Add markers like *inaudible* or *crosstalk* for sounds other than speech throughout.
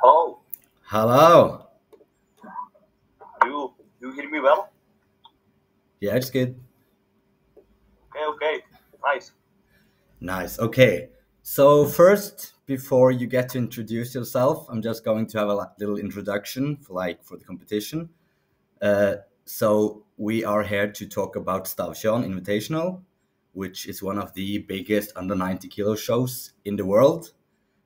Hello. Hello. You you hear me well? Yeah, it's good. Okay, okay. Nice. Nice. Okay. So first, before you get to introduce yourself, I'm just going to have a little introduction for like for the competition. Uh, so we are here to talk about Stavtjørn Invitational, which is one of the biggest under 90 kilo shows in the world.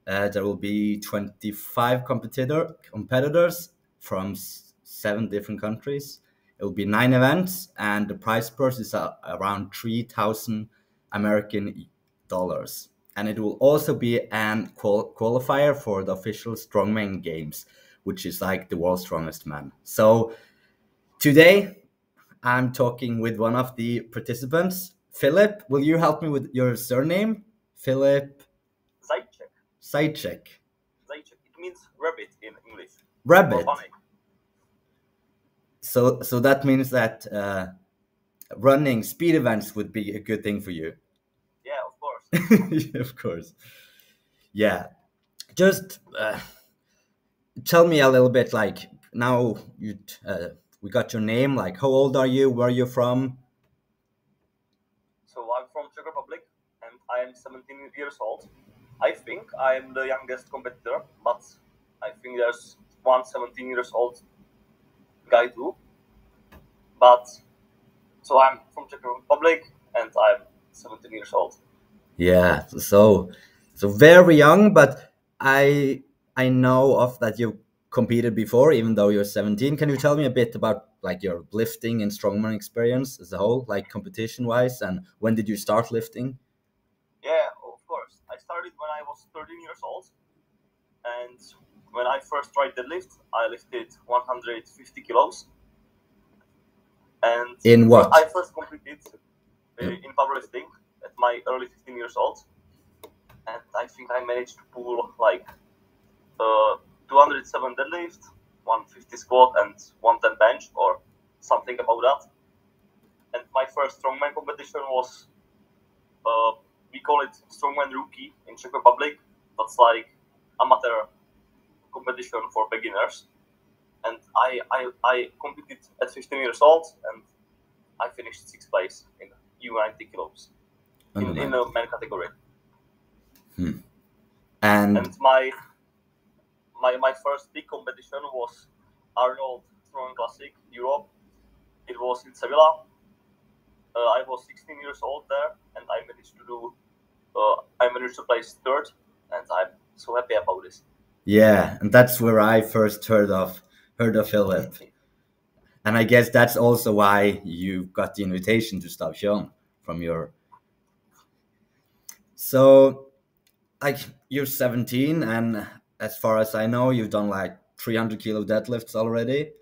Uh, there will be 25 competitor competitors from seven different countries. It will be nine events, and the prize purse is uh, around 3,000 American dollars. And it will also be an qual- qualifier for the official Strongman Games, which is like the world's strongest man. So today, I'm talking with one of the participants, Filip. Will you help me with your surname? Filip Zajíček. Sajcek. Zajíček. It means rabbit in English. Rabbit. So, so that means that uh, running speed events would be a good thing for you. Yeah, of course. *laughs* of course. Yeah. Just uh, tell me a little bit like now you uh, we got your name like how old are you where are you from So I'm from Czech Republic and I am 17 years old. I think I am the youngest competitor, but I think there's one 17 years old guy too. But so I'm from Czech Republic and I'm 17 years old. yeah so so very young but i i know of that you competed before even though you're 17 can you tell me a bit about like your lifting and strongman experience as a whole like competition wise and when did you start lifting Yeah, of course. I started when I was 13 years old, and when I first tried the lift, I lifted 150 kilos. And in what I first competed uh, Yeah. in powerlifting at my early 15 years old, and I think I managed to pull like uh, 207 deadlift, 150 squat, and 110 bench, or something about that. And my first strongman competition was, uh, we call it strongman rookie in Czech Republic. That's like amateur competition for beginners. And I, I, I competed at 15 years old, and I finished sixth place in U90 kilos in, in the men category. and And my my my first big competition was Arnold Strongman Classic Europe. It was in Sevilla. Uh, I was 16 years old there, and I managed to do. Uh, I managed to place third, and I'm so happy about this. Yeah, and that's where I first heard of heard of Filip. *laughs* And I guess that's also why you got the invitation to Stavtjørn from your. So, like you're 17, and as far as I know, you've done like 300 kilo deadlifts already,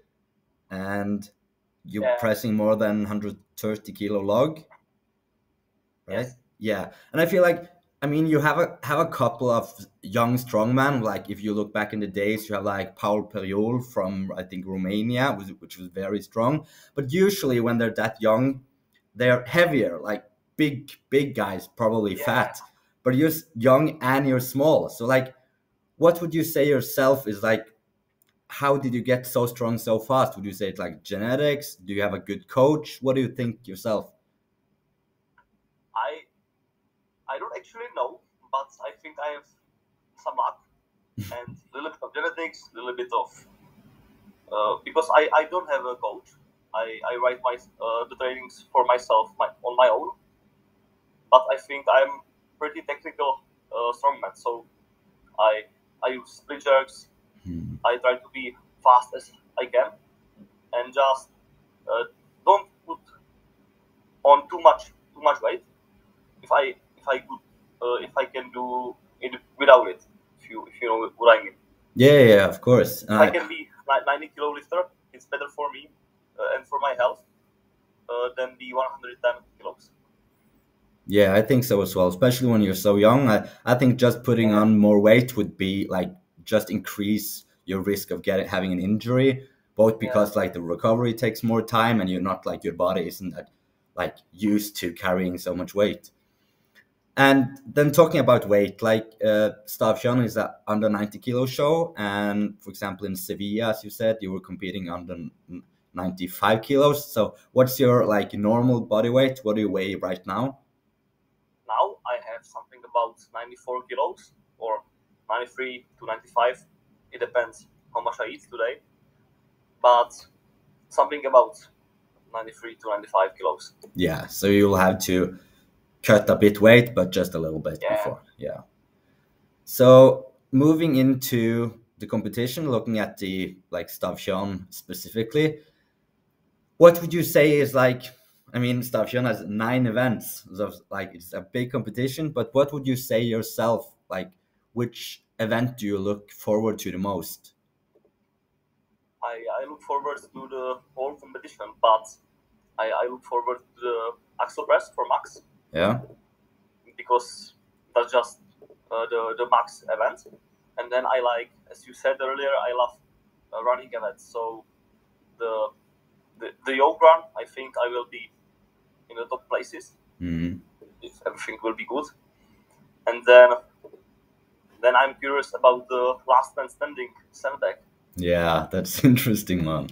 and you're Yeah. pressing more than 130 kilo log, right? Yes. Yeah, and I feel like I mean you have a have a couple of young strongman. Like if you look back in the days, you have like Paul Periol from I think Romania, which, which was very strong. But usually when they're that young, they're heavier, like big big guys, probably Yeah. fat. But you're young and you're small, so like, what would you say yourself is like? How did you get so strong so fast? Would you say it's like genetics? Do you have a good coach? What do you think yourself? I I don't actually know, but I think I have some luck *laughs* and a little bit of genetics, a little bit of uh, because I, I don't have a coach. I, I write my uh, the trainings for myself my, on my own, but I think I'm pretty technical uh, strongman. So I I use split jerks. Hmm. I try to be fast as I can, and just uh, don't put on too much too much weight. If I if I could uh, if I can do it without it, if you if you know what I mean. Yeah, yeah, yeah, of course. If And I can be ni- 90 kilo lifter, it's better for me uh, and for my health uh, than the 110 kilos. Yeah, I think so as well. Especially when you're so young, I, I think just putting on more weight would be like just increase your risk of getting having an injury. Both because like the recovery takes more time and you're not like your body isn't like used to carrying so much weight. And then talking about weight, like uh, is a under 90 kilo show, and for example in Sevilla, as you said, you were competing under 95 kilos. So what's your like normal body weight? What do you weigh right now? Now I have something about 94 kilos or 93 to 95. It depends how much I eat today, but something about 93 to 95 kilos. Yeah, so you'll have to cut a bit weight, but just a little bit Yeah. before. Yeah. So moving into the competition, looking at the like Stavtjørn specifically, what would you say is like? I mean, Stavtjørn has nine events, so like it's a big competition. But what would you say yourself? Like, which event do you look forward to the most? I, I look forward to the whole competition, but I, I look forward to the axle press for Max Yeah. because that's just uh, the the Max event. And then I like, as you said earlier, I love uh, running events. So the the the yoke run, I think I will be in the top places hmm if everything will be good. And then then I'm curious about the last man standing sandbag. Yeah, that's *laughs* interesting one.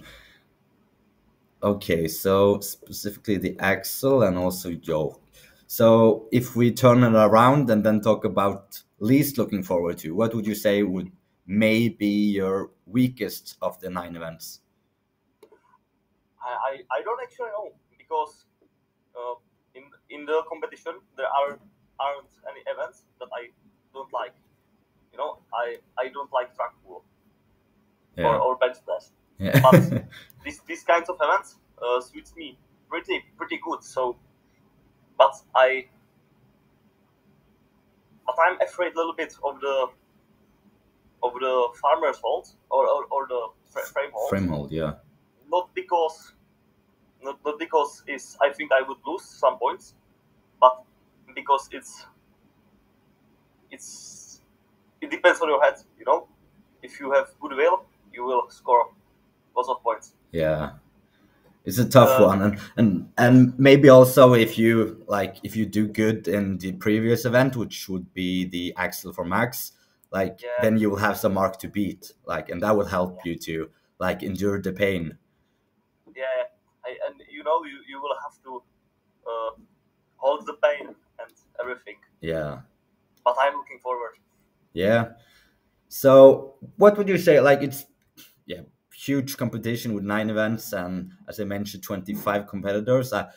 Okay, so specifically the axle and also yoke. So if we turn it around and then talk about least looking forward to, what would you say would maybe your weakest of the nine events? I, I, don't actually know because uh, in in the competition there are aren't any events that I don't like. You know, I, I don't like track or, Yeah. or bench press. yeah. But- *laughs* These these kinds of events uh, suits me pretty pretty good. So, but I but I'm afraid a little bit of the of the farmer's hold or, or, or the fra- frame hold Frame hold, yeah. not because not, not because it's I think I would lose some points, but because it's it's it depends on your head, you know. If you have good will, you will score lots of points. Yeah. It's a tough Uh, one and, and and maybe also if you like if you do good in the previous event which would be the axle for max like Yeah. then you will have some mark to beat like and that will help you to like endure the pain Yeah, I, and you know you, you will have to uh, hold the pain and everything. yeah But I'm looking forward. yeah so what would you say like it's yeah huge competition with nine events and as i mentioned 25 competitors. I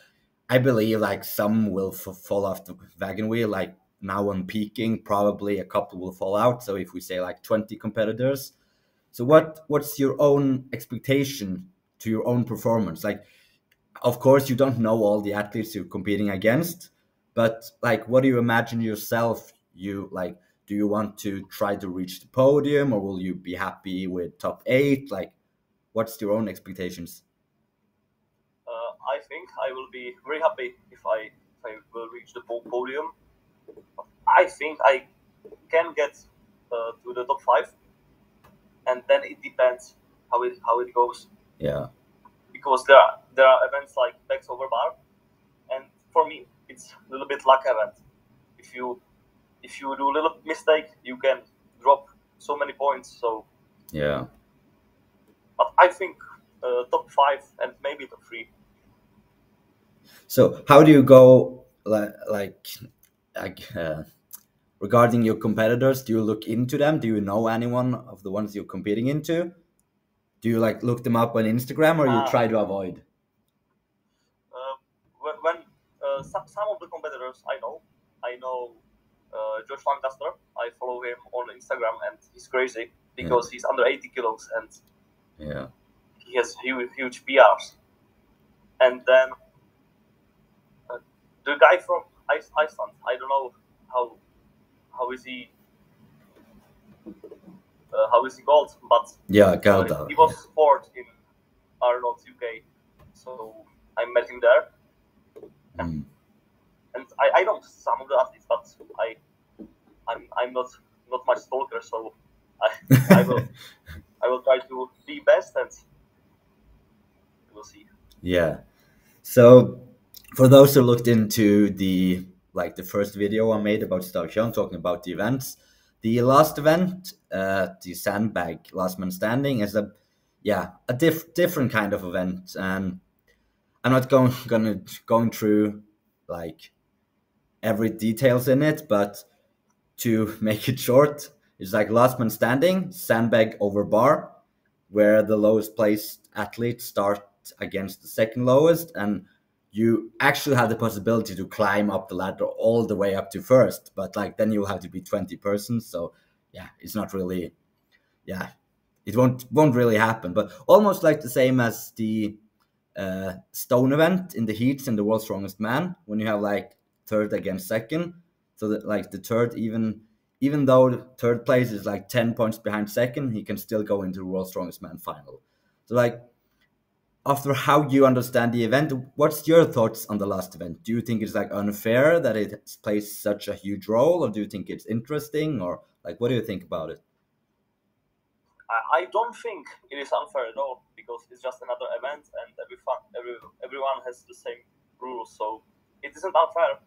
i believe like some will fall off the wagon wheel. Like now on peaking probably a couple will fall out. So if we say like 20 competitors so what what's your own expectation to your own performance? Like of course you don't know all the athletes you're competing against but like what do you imagine yourself you like do you want to try to reach the podium or will you be happy with top eight? Like what's your own expectations Uh, I think I will be very happy if I, if I will reach the podium. I think I can get uh, to the top five, and then it depends how it how it goes yeah because there are there are events like backs over bar, and for me it's a little bit luck event. If you if you do a little mistake, you can drop so many points. So, yeah but I think uh, top five and maybe top three. so how do you go like like like uh, regarding your competitors do you look into them do you know anyone of the ones you're competing into do you like look them up on instagram or you Ah. try to avoid Uh, when when uh, some, some of the competitors I know, I know uh, Josh Lancaster. I follow him on Instagram, and he's crazy because he's under 80 kilos and yeah he has huge, huge PRs. And then uh, the guy from Iceland, I don't know how how is he uh, how is he called, but yeah uh, he was fourth in Arnold UK, so I met him there. yeah. Mm. and I, I know some of the athletes, but I I'm, I'm not not much stalker, so I, I will *laughs* I will try to be best and we'll see. Yeah. So, for those who looked into the like the first video I made about Stavtjørn, talking about the events. The last event, uh, the sandbag last man standing, is a yeah a diff- different kind of event, and I'm not going gonna going through like every details in it, but to *laughs* make it short, it's like last man standing, sandbag over bar, where the lowest placed athletes start against the second lowest, and you actually have the possibility to climb up the ladder all the way up to first, but like then you'll have to be 20 persons. So yeah, it's not really, yeah, it won't won't really happen. But almost like the same as the uh, stone event in the heats in the world's strongest man when you have like third against second. So that like the third even even though third place is like 10 points behind second, he can still go into the world's strongest man final. So like after how you understand the event, what's your thoughts on the last event? Do you think it's like unfair that it plays such a huge role, or do you think it's interesting, or like what do you think about it? I, don't think it is unfair at all because it's just another event and every fun, every everyone has the same rules, so it isn't unfair,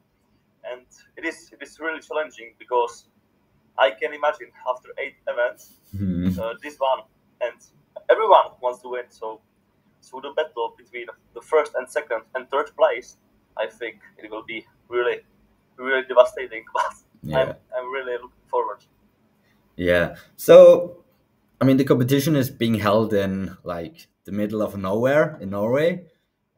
and it is it is really challenging because I can imagine after eight events, mm-hmm. uh, this one and everyone wants to win, so so the battle between the first and second and third place, I think it will be really, really devastating. *laughs* But yeah. I'm, I'm really looking forward. Yeah. So, I mean, the competition is being held in like the middle of nowhere in Norway,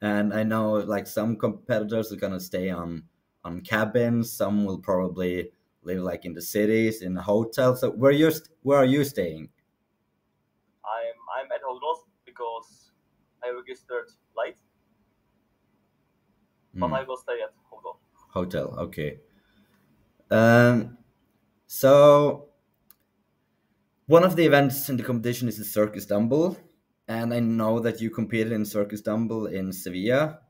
and I know like some competitors are gonna stay on on cabins. Some will probably live like in the cities in the hotels. So, where you where are you staying? I'm I'm at Hodros because I registered late, mm. but I will stay at hotel. Hotel, okay. Um, so one of the events in the competition is the Circus Dumbbell, and I know that you competed in Circus Dumbbell in Sevilla.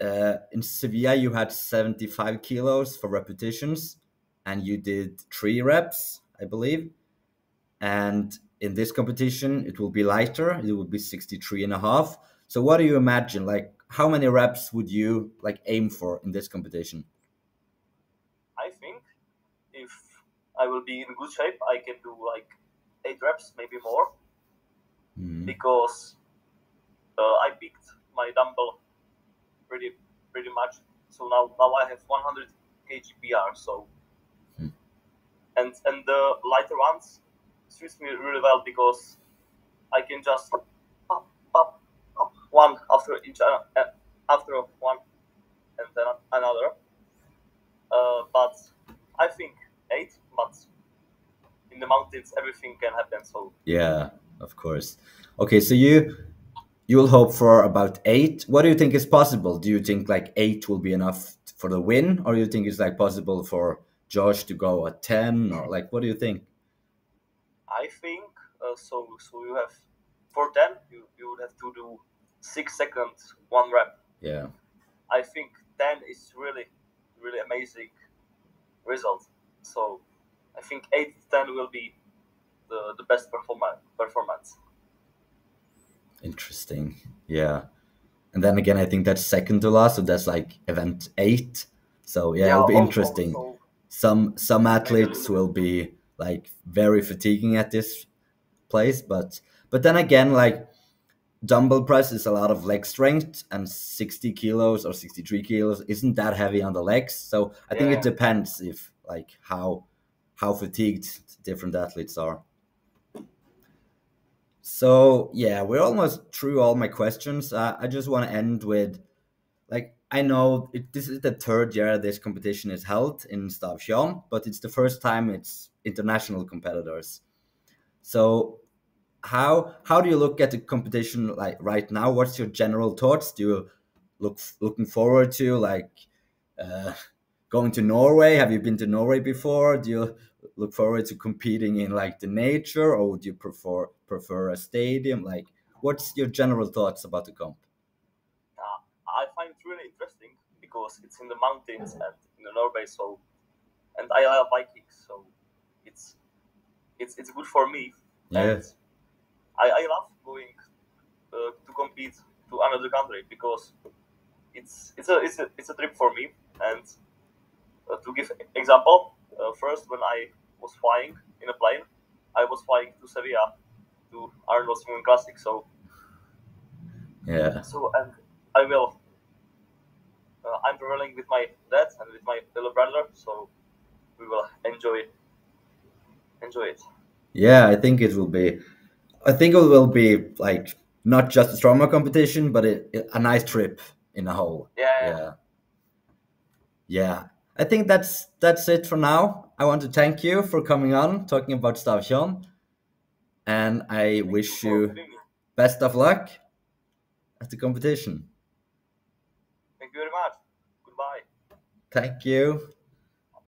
Uh, in Sevilla, you had seventy-five kilos for repetitions, and you did three reps, I believe. And in this competition it will be lighter it will be 63 and a half so what do you imagine like how many reps would you like aim for in this competition i think if i will be in good shape i can do like eight reps maybe more mm. because uh, i picked my dumbbell pretty pretty much so now now i have 100 kg pr so mm. and and the lighter ones suits me really well because I can just pop, pop, pop one after each uh, after one and then another. Uh, but I think eight, but in the mountains everything can happen. So yeah, of course. Okay, so you you'll hope for about eight. What do you think is possible? Do you think like eight will be enough for the win, or do you think it's like possible for Josh to go at ten, or like what do you think? I think uh, so. So you have for ten, you, you would have to do six seconds one rep. Yeah. I think ten is really really amazing result. So I think eight ten will be the the best performance performance. Interesting. Yeah. And then again, I think that's second to last, so that's like event eight. So yeah, yeah it'll be interesting. Also, some some athletes will be like very fatiguing at this place but but then again like dumbbell press is a lot of leg strength and 60 kilos or 63 kilos isn't that heavy on the legs so i yeah. think it depends if like how how fatigued different athletes are so yeah we're almost through all my questions uh, i just want to end with like I know it, this is the third year this competition is held in Stavtjørn, but it's the first time it's international competitors. So how how do you look at the competition like right now? What's your general thoughts? Do you look looking forward to like uh, going to Norway? Have you been to Norway before? Do you look forward to competing in like the nature, or would you prefer prefer a stadium? Like, what's your general thoughts about the comp? I find it really interesting because it's in the mountains and in the Norway. So, and I love Vikings, so it's it's it's good for me. Yes. I, I love going uh, to compete to another country because it's it's a it's a it's a trip for me. And uh, to give example, uh, first when I was flying in a plane, I was flying to Sevilla to Arnold Strongman Classic. So yeah. So and I will. Uh, I'm traveling with my dad and with my little brother, so we will enjoy enjoy it. Yeah, I think it will be. I think it will be like not just a strongman competition, but a, a nice trip in a whole. Yeah, yeah. yeah. I think that's that's it for now. I want to thank you for coming on, talking about Stavtjørn, and I wish you best of luck at the competition. Thank you very much. Goodbye. Thank you.